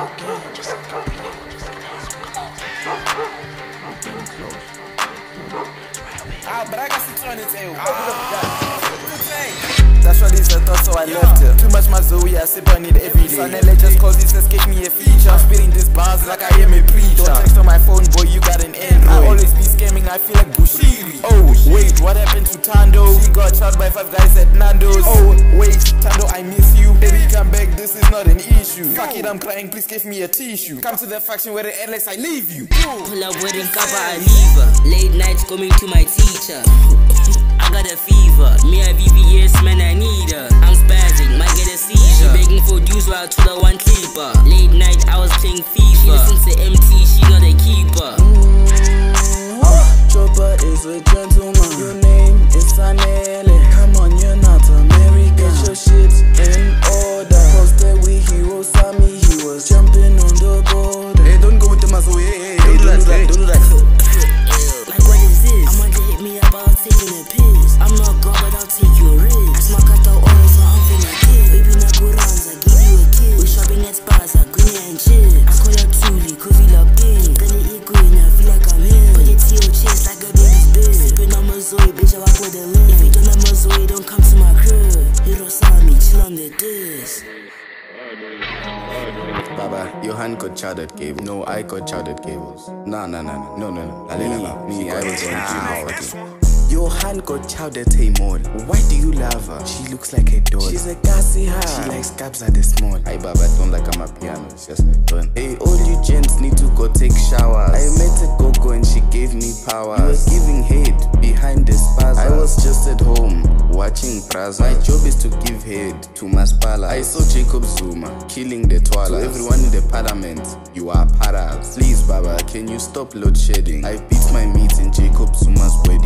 Ah, but I got some turntable. Ah. That's what is a thought, so I yeah. left it. Too much Mazoe, I sip on it every day. Sonella just cause this, escape me a feature. I'm spitting these bars like I am a preacher. Don't text on my phone, boy, you got an Android. I always be scamming, I feel like Bushiri. Oh, wait, what happened to Tando? She got shot by five guys at Nando's. Oh, wait, Tando, I miss you. Baby, come back, this is not an issue. Fuck it, I'm crying, please give me a tissue. Come to the faction where the endless I leave you. Pull up with a cover, I leave her. Late nights coming to my teacher. I got a fever. Me a VVS, man, I need her. I'm spazzing, might get a seizure. She begging for dues while I told her one keeper. Late night, I was playing FIFA. She listens to MT, she not a keeper. Chopper is a gentleman. Spaza, and chill. Call her Tuli, Kofi Lapin. Gonna eat green, I feel like I'm him. Put it to your chest like a baby's bed. Sipping on Mazoe, bitch, I walk with the limb. If you don't have Mazoe, don't come to my crib. hirosamii, chill on the disc. Baba, your hand got chowdered cable. No, I got chowdered cables. Nah, nah, nah, nah. no, no, no. Me, me, I was on gym. Your hand got chowdered hey mall. Why do you love her? She looks like a doll. She's a gassy She likes cabs at the small. Hi Baba, don't like I'm a piano. It's just like done. Hey, all you gents need to go take showers. I met a go-go and she gave me power. He was giving head behind the spaza. I was just at home watching Praza. My job is to give head to Maspala. I saw Jacob Zuma killing the Twala. To everyone in the parliament, you are paras. Please, Baba, can you stop load shedding? I beat my meat in Jacob Zuma's wedding.